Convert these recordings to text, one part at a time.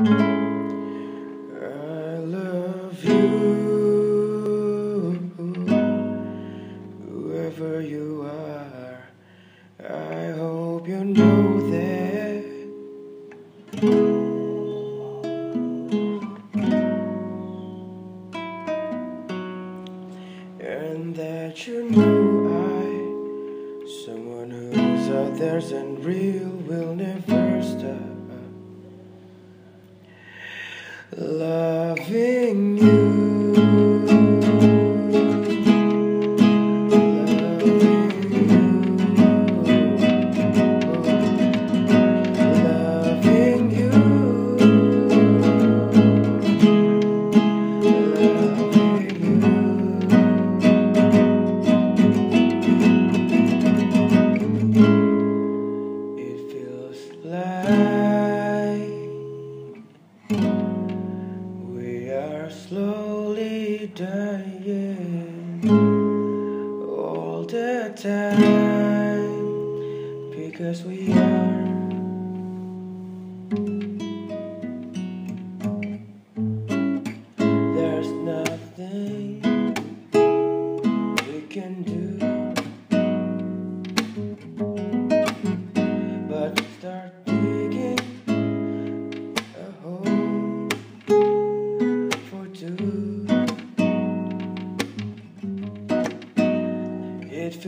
I love you, whoever you are. I hope you know that. And that you know I, someone who's out there's and real, will never stop loving you. Dying all the time because we are.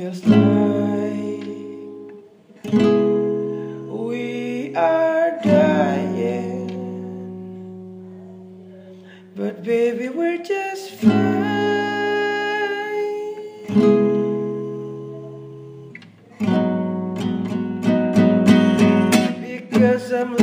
Feels like we are dying, but baby, we're just fine. Because I'm